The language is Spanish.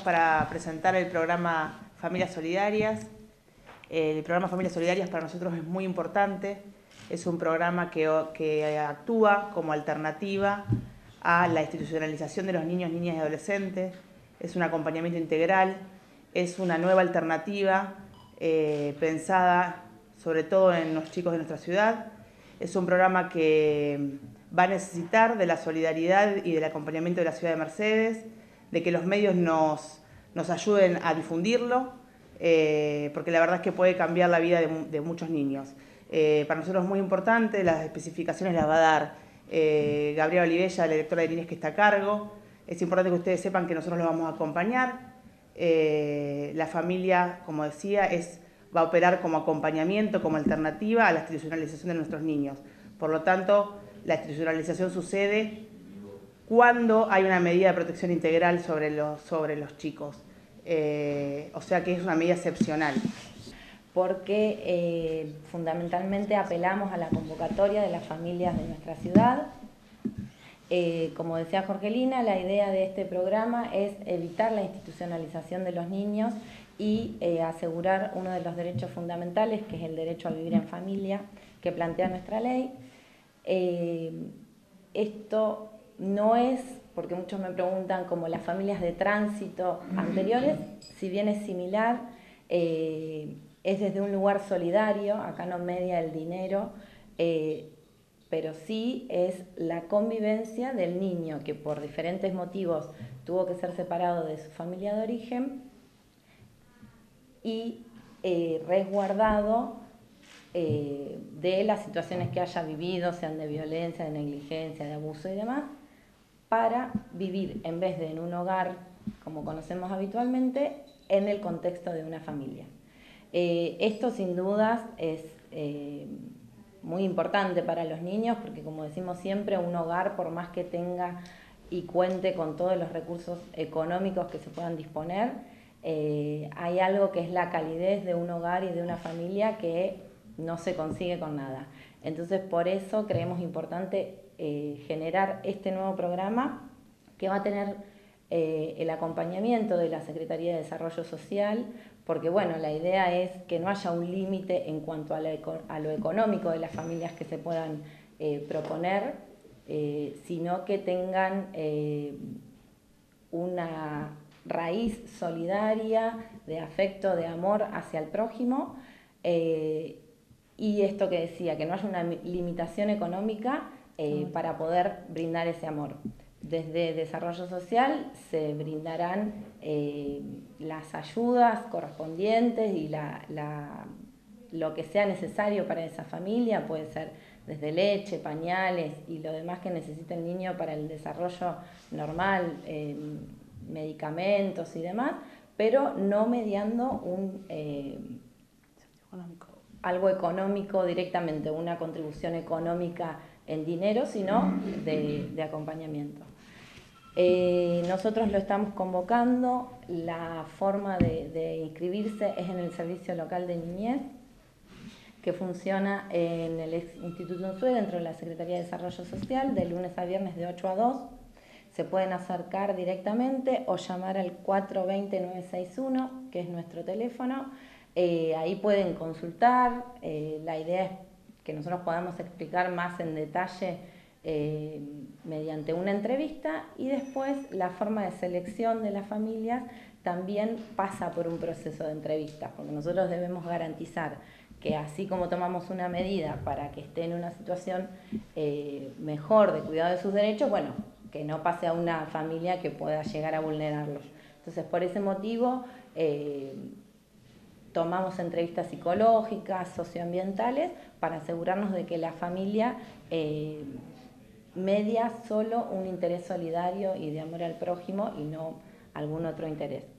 para presentar el programa Familias Solidarias. El programa Familias Solidarias para nosotros es muy importante. Es un programa que, que actúa como alternativa a la institucionalización de los niños, niñas y adolescentes. Es un acompañamiento integral, es una nueva alternativa eh, pensada sobre todo en los chicos de nuestra ciudad. Es un programa que va a necesitar de la solidaridad y del acompañamiento de la ciudad de Mercedes, de que los medios nos, nos ayuden a difundirlo, eh, porque la verdad es que puede cambiar la vida de, muchos niños. Eh, para nosotros es muy importante, las especificaciones las va a dar eh, Olivella, la directora de líneas que está a cargo. Es importante que ustedes sepan que nosotros los vamos a acompañar. la familia, como decía, es, va a operar como acompañamiento, como alternativa a la institucionalización de nuestros niños. Por lo tanto, la institucionalización sucede cuando hay una medida de protección integral sobre los, sobre los chicos. Eh, o sea que es una medida excepcional. Porque eh, fundamentalmente apelamos a la convocatoria de las familias de nuestra ciudad. Eh, como decía Jorgelina, la idea de este programa es evitar la institucionalización de los niños y asegurar uno de los derechos fundamentales, que es el derecho a vivir en familia, que plantea nuestra ley. esto no es, porque muchos me preguntan, como las familias de tránsito anteriores, si bien es similar, eh, es desde un lugar solidario, acá no media el dinero, eh, pero sí es la convivencia del niño que por diferentes motivos tuvo que ser separado de su familia de origen y eh, resguardado de las situaciones que haya vivido, sean de violencia, de negligencia, de abuso y demás, para vivir en vez de en un hogar, como conocemos habitualmente, en el contexto de una familia. Eh, esto sin dudas es eh, muy importante para los niños porque como decimos siempre, un hogar por más que tenga y cuente con todos los recursos económicos que se puedan disponer, eh, hay algo que es la calidez de un hogar y de una familia que no se consigue con nada. Entonces por eso creemos importante eh, generar este nuevo programa que va a tener eh, el acompañamiento de la Secretaría de Desarrollo Social, porque bueno, la idea es que no haya un límite en cuanto a, lo económico de las familias que se puedan eh, proponer, sino que tengan una raíz solidaria de afecto, de amor hacia el prójimo. Y esto que decía, que no haya una limitación económica eh, para poder brindar ese amor. Desde desarrollo social se brindarán eh, las ayudas correspondientes y lo que sea necesario para esa familia, puede ser desde leche, pañales y lo demás que necesita el niño para el desarrollo normal, eh, medicamentos y demás, pero no mediando un, algo económico directamente, una contribución económica en dinero, sino de, acompañamiento. Eh, nosotros lo estamos convocando, la forma de, inscribirse es en el Servicio Local de Niñez, que funciona en el Instituto UNSUE dentro de la Secretaría de Desarrollo Social, de lunes a viernes de 8 a 2. Se pueden acercar directamente o llamar al 420-961, que es nuestro teléfono. Eh, ahí pueden consultar. Eh, la idea es que nosotros podamos explicar más en detalle eh, mediante una entrevista y después la forma de selección de las familias también pasa por un proceso de entrevista, porque nosotros debemos garantizar que así como tomamos una medida para que esté en una situación mejor de cuidado de sus derechos, bueno, que no pase a una familia que pueda llegar a vulnerarlos. Entonces, por ese motivo, tomamos entrevistas psicológicas, socioambientales, para asegurarnos de que la familia eh, media solo un interés solidario y de amor al prójimo y no algún otro interés.